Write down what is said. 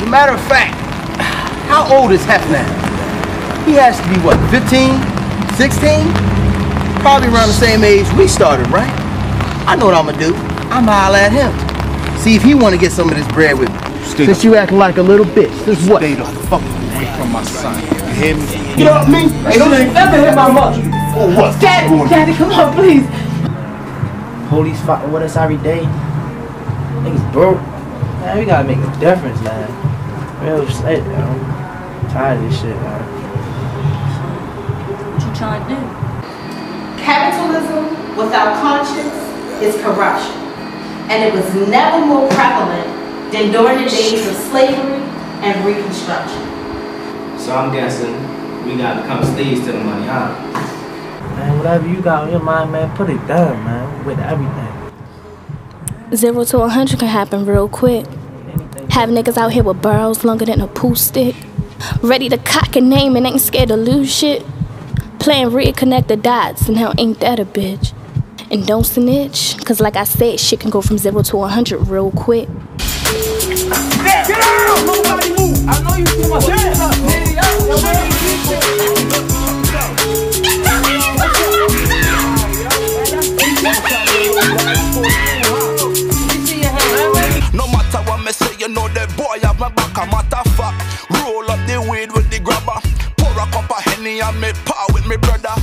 As a matter of fact, how old is Hef now? He has to be what, 15? 16? Probably around the same age we started, right? I know what I'm gonna do. I'm gonna holler at him. See if he wanna get some of this bread with me. Stay Since you acting like a little bitch, this what? Stay the fuck away from my son. You hear me? You know what I mean? Hey, don't you ever hit my mother. Oh, what? Daddy, Daddy, come on, please. Police fighting with us every day. Niggas broke. Man, we gotta make a difference, man. Real shit, man. tired of this shit, man. What you trying to do? Capitalism without conscience is corruption. And it was never more prevalent than during the days of slavery and Reconstruction. So I'm guessing we gotta become slaves to the money, huh? Man, whatever you got on your mind, man, put it down, man. With everything. Zero to 100 can happen real quick. Have niggas out here with barrels longer than a pool stick. Ready to cock a name and ain't scared to lose shit. Playing reconnect the dots, and how ain't that a bitch? And don't snitch, cause like I said, shit can go from zero to 100 real quick. Get out! me, pa with me, brother.